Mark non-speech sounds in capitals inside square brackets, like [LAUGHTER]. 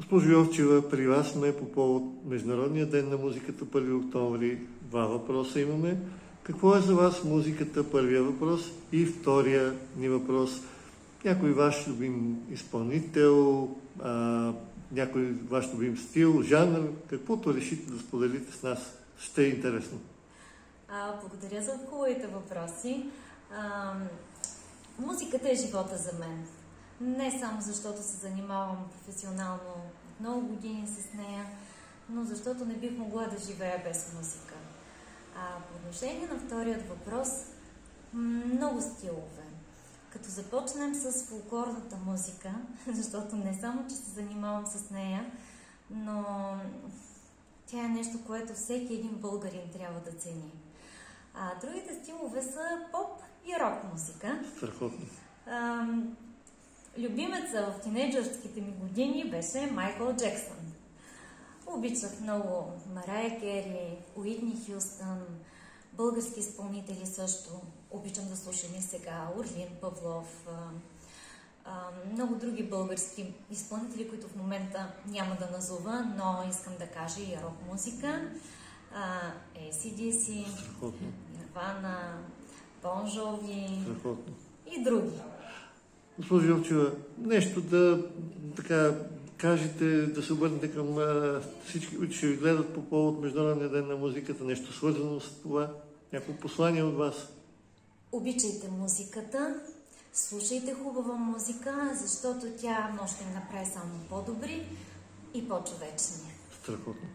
Госпожо Йовчева, при вас сме по повод Международния ден на музиката 1 октомври. Два въпроса имаме. Какво е за вас музиката? Първия въпрос. И втория ни въпрос. Някой ваш любим изпълнител, а, някой ваш любим стил, жанр, каквото решите да споделите с нас. Ще е интересно. А, благодаря за хубавите въпроси. А, музиката е живота за мен. Не само защото се занимавам професионално много години с нея, но защото не бих могла да живея без музика. А по отношение на вторият въпрос, много стилове. Като започнем с фолклорната музика, [LAUGHS] защото не само, че се занимавам с нея, но тя е нещо, което всеки един българин трябва да цени. А другите стилове са поп и рок музика. Страхотно. Любимеца в тинейджърските ми години беше Майкъл Джексън. Обичах много Марая Кери, Уитни Хюстън, български изпълнители също. Обичам да слушам и сега Орлин Павлов, много други български изпълнители, които в момента няма да назова, но искам да кажа и рок музика. ACDC, Bon Jovi и други. Госпожо Йовчева, нещо да така кажете, да се обърнете към всички, които ще ви гледат по повод Международния ден на музиката, нещо свързано с това, някакво послание от вас. Обичайте музиката, слушайте хубава музика, защото тя може да ни направи само по-добри и по-човечни. Страхотно.